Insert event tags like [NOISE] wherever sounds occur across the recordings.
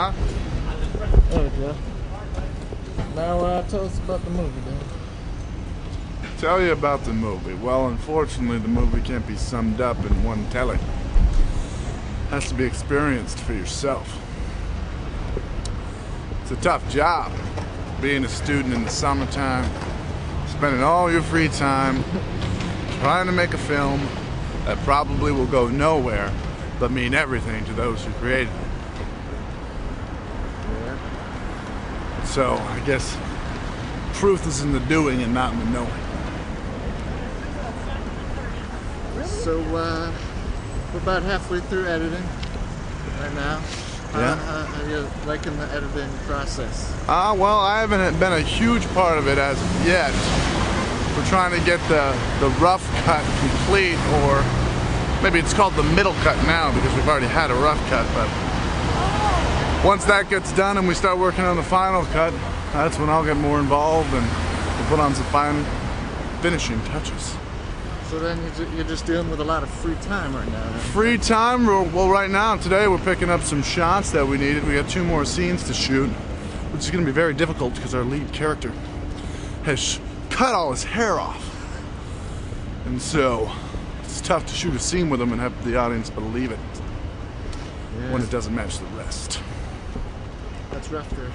Huh? There we go. Now, uh, tell us about the movie, Dan. Tell you about the movie. Well, unfortunately, the movie can't be summed up in one telling. Has to be experienced for yourself. It's a tough job, being a student in the summertime, spending all your free time trying to make a film that probably will go nowhere but mean everything to those who created it. So I guess truth is in the doing and not in the knowing. So, uh, we're about halfway through editing right now. Yeah. How, are you liking the editing process? Ah, well, I haven't been a huge part of it as of yet. We're trying to get the, the rough cut complete, or maybe it's called the middle cut now because we've already had a rough cut, but once that gets done and we start working on the final cut, that's when I'll get more involved and we'll put on some fine finishing touches. So then you're just dealing with a lot of free time right now. then? Free time, well, well, right now, today we're picking up some shots that we needed. We got two more scenes to shoot, which is going to be very difficult because our lead character has cut all his hair off. And so it's tough to shoot a scene with him and have the audience believe it when it doesn't match the rest. That's rough there.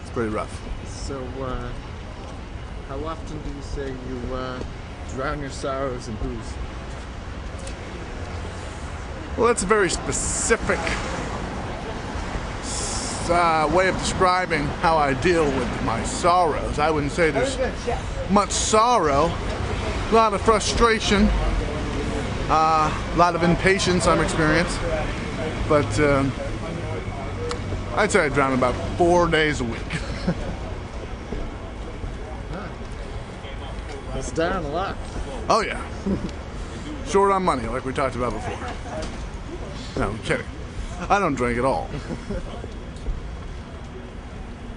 It's pretty rough. So, uh, how often do you say you uh, drown your sorrows in booze? Well, that's a very specific uh, way of describing how I deal with my sorrows. I wouldn't say there's much sorrow, a lot of frustration, uh, a lot of impatience I'm experiencing. But um, I'd say I drown about four days a week. [LAUGHS] That's down a lot. Oh, yeah. Short on money, like we talked about before. No, I'm kidding. I don't drink at all.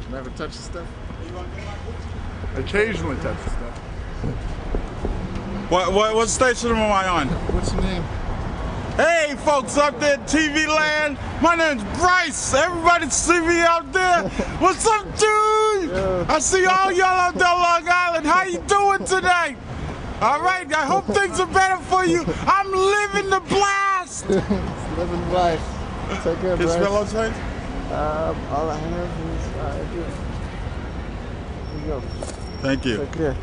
Never touch the stuff. Occasionally touch the stuff. What, what, what station am I on? What's your name? Hey, folks up there, in TV land. My name's Bryce. Everybody see me out there? [LAUGHS] What's up, dude? I see all y'all out there, on Long Island. How you doing today? All right. I hope things are better for you. I'm living the blast. [LAUGHS] Living life. Take care, Can you Bryce. spell out tonight? Um, all I have is uh, here. Here you go. Thank you. Take care.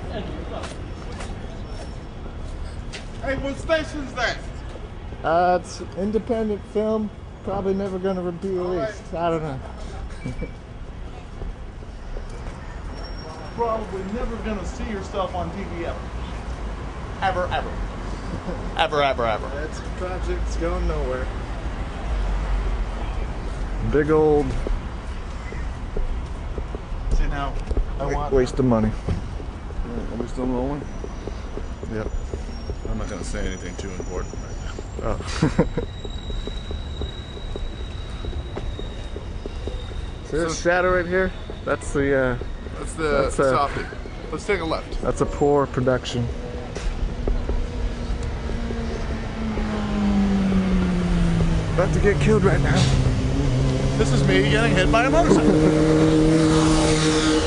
Hey, what station's that? Uh, it's independent film. Probably never gonna be released. I don't know. [LAUGHS] Probably never gonna see yourself on TV ever. Ever, ever. [LAUGHS] ever, ever, ever. That's project's going nowhere. Big old See now, I want. waste of money. Are we still rolling? Yep. I'm not gonna say anything too important right now. Oh. See this shadow right here? That's the uh, That's the That's, uh, softy. Let's take a left. that's a poor production. About to get killed right now. This is me getting hit by a motorcycle. [LAUGHS]